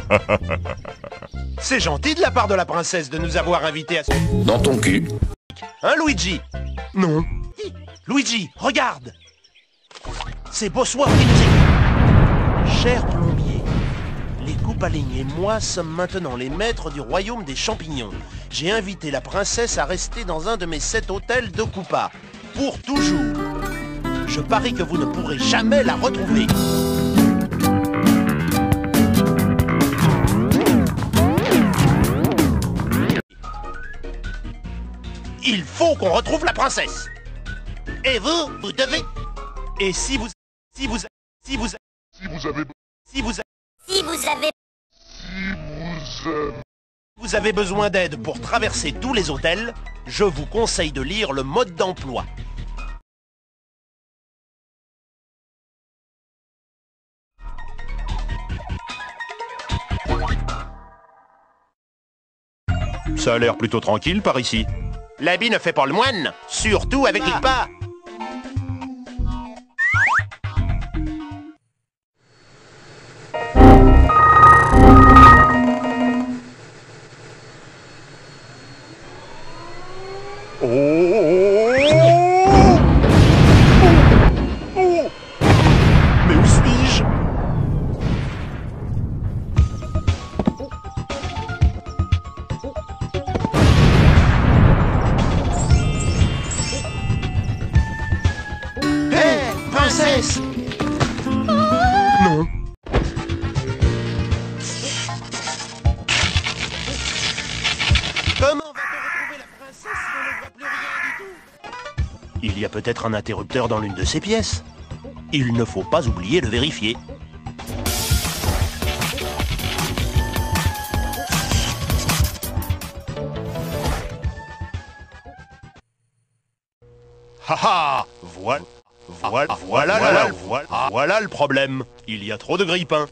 C'est gentil de la part de la princesse de nous avoir invités à ce... Dans ton cul. Hein, Luigi? Non. Luigi, regarde C'est Bossoir écrit. Cher plombier, les Coupalings et moi sommes maintenant les maîtres du royaume des champignons. J'ai invité la princesse à rester dans un de mes sept hôtels de Koopa. Pour toujours. Je parie que vous ne pourrez jamais la retrouver. Il faut qu'on retrouve la princesse. Et vous, vous devez... Et si vous... Si vous... Si vous... Si vous avez... Si vous... Si vous avez... Si vous avez... Vous avez besoin d'aide pour traverser tous les hôtels, je vous conseille de lire le mode d'emploi. Ça a l'air plutôt tranquille par ici. L'habit ne fait pas le moine, surtout avec les pas. Non. Comment va-t-on retrouver la princesse si on ne voit plus rien du tout? Il y a peut-être un interrupteur dans l'une de ces pièces. Il ne faut pas oublier de vérifier. Haha Voilà voilà, voilà, voilà, voilà, voilà le problème. Il y a trop de grippins.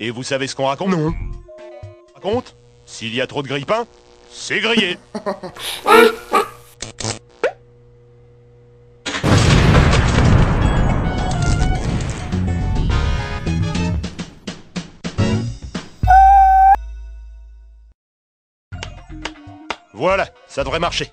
Et vous savez ce qu'on raconte? Non. Raconte? S'il y a trop de grippins, c'est grillé. Voilà, ça devrait marcher.